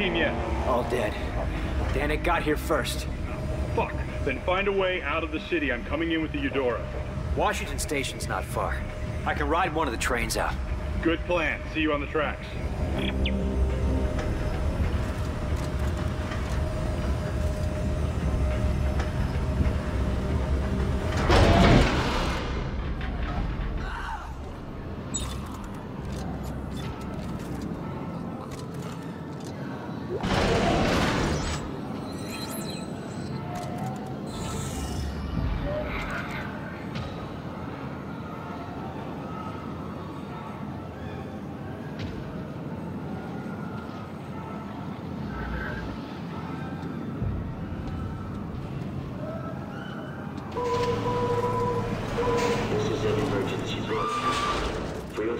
team yet? All dead. Danik got here first. Fuck. Then find a way out of the city. I'm coming in with the Eudora. Washington Station's not far. I can ride one of the trains out. Good plan. See you on the tracks.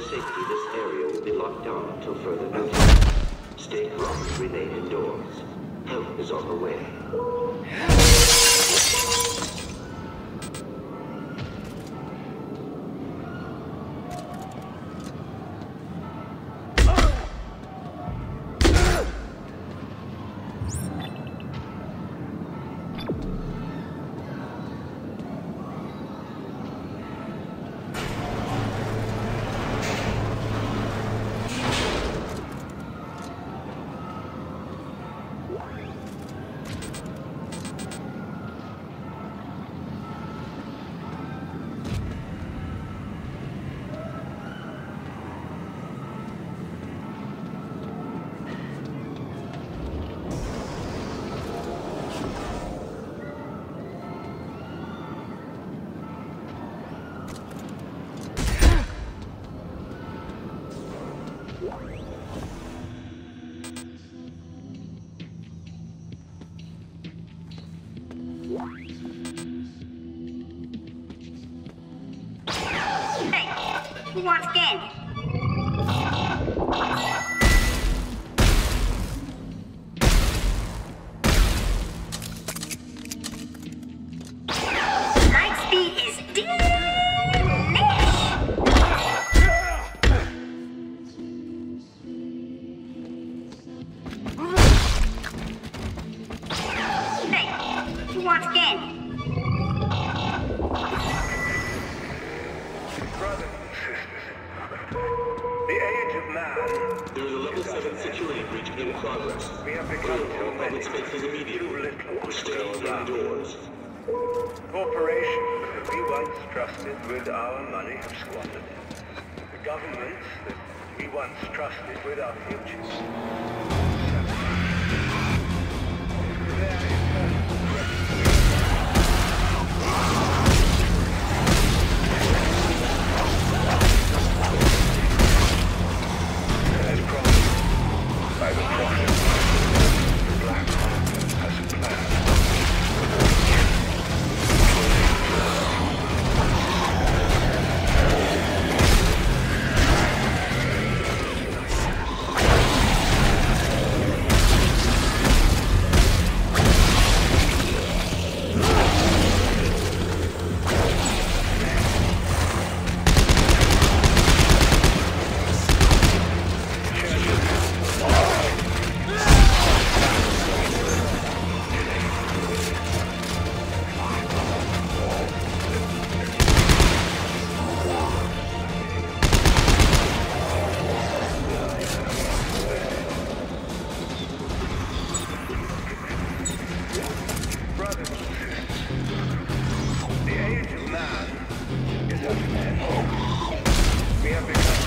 Safety, this area will be locked down until further notice. Stay calm and remain indoors. Help is on the way. Hey, who wants man, There is a level 7 security breach in progress. we have become too many, public spaces immediately. Stay indoors. Corporations that we once trusted with our money have squandered it. The governments that we once trusted with our futures. Is at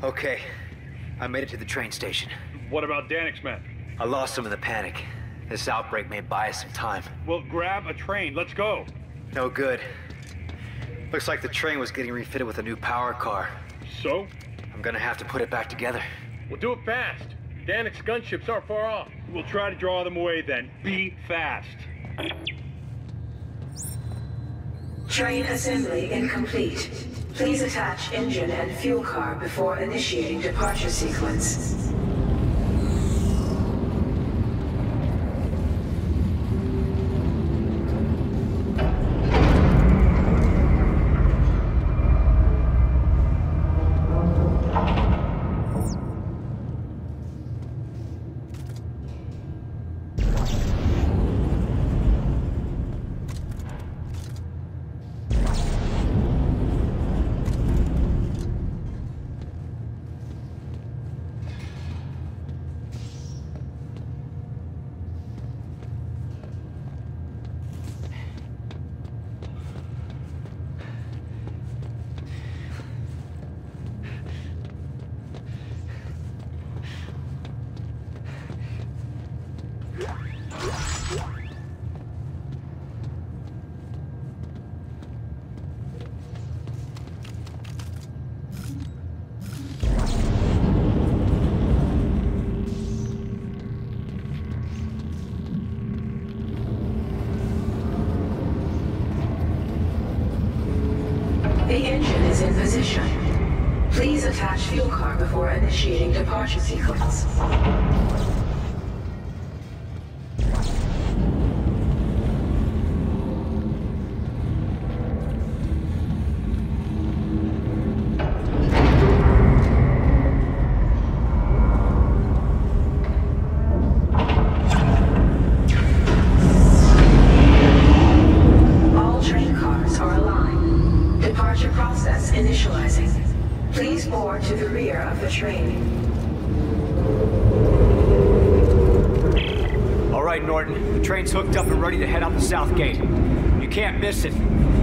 No. Okay. I made it to the train station. What about Danik's men? I lost some in the panic. This outbreak may buy us some time. Well, grab a train. Let's go. No good. Looks like the train was getting refitted with a new power car. So? I'm gonna have to put it back together. We'll do it fast. Danik's gunships aren't far off. We'll try to draw them away then. Be fast. Train assembly incomplete. Please attach engine and fuel car before initiating departure sequence. The engine is in position. Please attach fuel car before initiating departure sequence. Right, Norton. The train's hooked up and ready to head out the south gate. You can't miss it.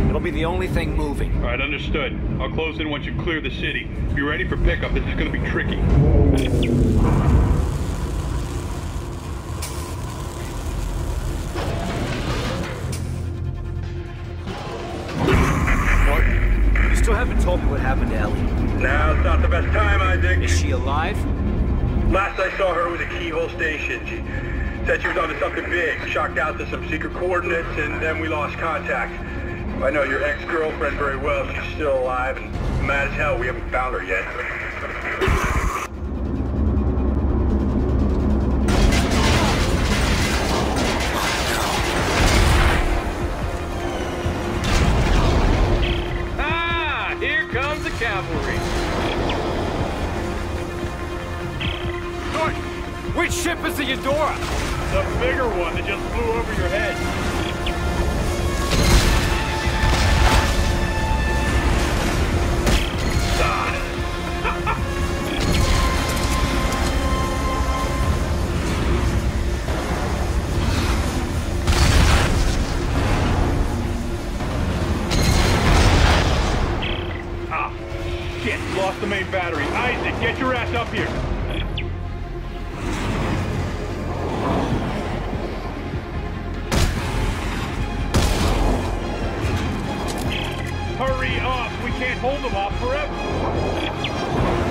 It'll be the only thing moving. All right, understood. I'll close in once you clear the city. Be ready for pickup. This is going to be tricky. Norton, you still haven't told me what happened to Ellie. Now's not the best time, Isaac. Is she alive? Last I saw her was at Keyhole Station. She said she was onto something big, shocked out to some secret coordinates, and then we lost contact. I know your ex-girlfriend very well. She's still alive and mad as hell. We haven't found her yet. Lieutenant, get your ass up here. Hurry up! We can't hold them off forever!